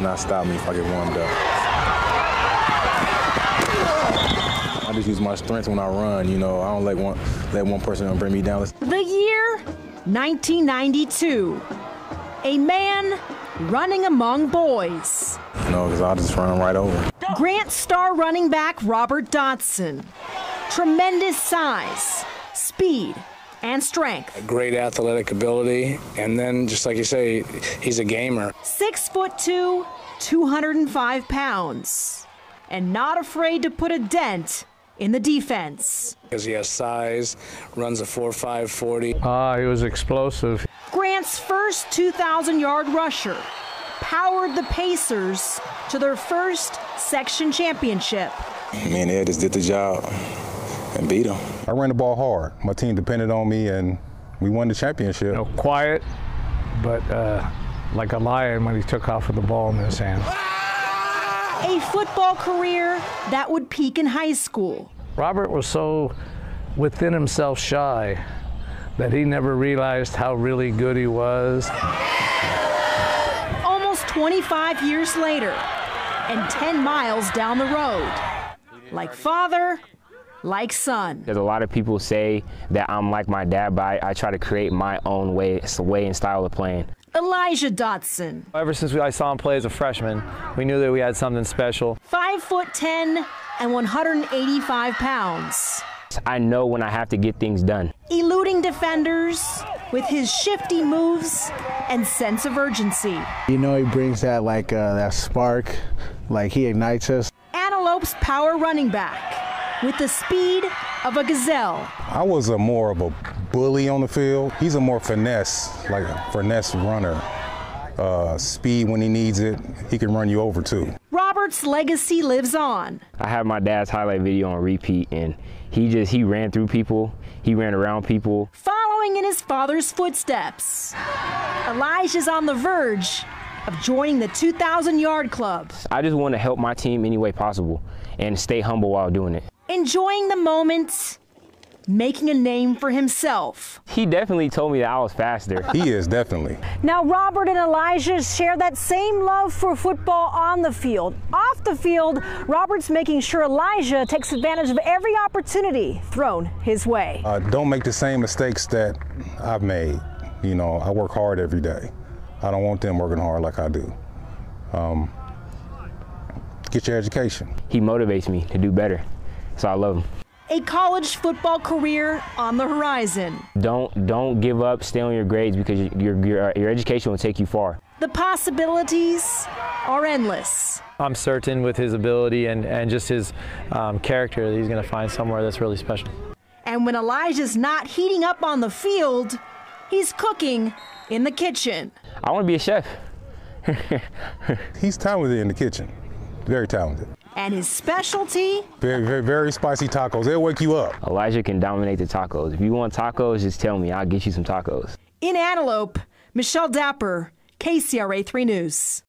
not stop me if I get warmed up. I just use my strength when I run. You know, I don't let one let one person bring me down. The year 1992. A man running among boys. You know, because I'll just run right over. Grant star running back Robert Dotson. Tremendous size, speed, and strength. Great athletic ability, and then just like you say, he's a gamer. Six foot two, 205 pounds, and not afraid to put a dent in the defense. Because he has size, runs a 4.5 40. Ah, he was explosive. Grant's first 2,000 yard rusher powered the Pacers to their first section championship. Me and Ed just did the job and beat them. I ran the ball hard. My team depended on me, and we won the championship. You know, quiet, but uh, like a lion when he took off with the ball in his hand. A football career that would peak in high school. Robert was so within himself shy that he never realized how really good he was. Almost 25 years later, and 10 miles down the road. Like father, like son. There's a lot of people say that I'm like my dad, but I, I try to create my own way, way and style of playing. Elijah Dotson. Ever since I saw him play as a freshman, we knew that we had something special. Five foot 10 and 185 pounds. I know when I have to get things done. Eluding defenders with his shifty moves and sense of urgency. You know, he brings that like uh, that spark, like he ignites us. Antelope's power running back with the speed of a gazelle. I was a more of a bully on the field. He's a more finesse, like a finesse runner. Uh, speed when he needs it. He can run you over too. Robert's legacy lives on. I have my dad's highlight video on repeat, and he just he ran through people. He ran around people. Following in his father's footsteps, Elijah's on the verge of joining the 2,000 yard club. I just want to help my team any way possible and stay humble while doing it. Enjoying the moment, making a name for himself. He definitely told me that I was faster. he is definitely. Now, Robert and Elijah share that same love for football on the field. Off the field, Robert's making sure Elijah takes advantage of every opportunity thrown his way. Uh, don't make the same mistakes that I've made. You know, I work hard every day. I don't want them working hard like I do. Um, get your education. He motivates me to do better, so I love him. A college football career on the horizon. Don't don't give up. Stay on your grades because your your, your education will take you far. The possibilities are endless. I'm certain with his ability and, and just his um, character that he's going to find somewhere that's really special. And when Elijah's not heating up on the field, he's cooking in the kitchen. I want to be a chef. He's talented in the kitchen. Very talented. And his specialty? Very, very, very spicy tacos. They'll wake you up. Elijah can dominate the tacos. If you want tacos, just tell me. I'll get you some tacos. In Antelope, Michelle Dapper, KCRA 3 News.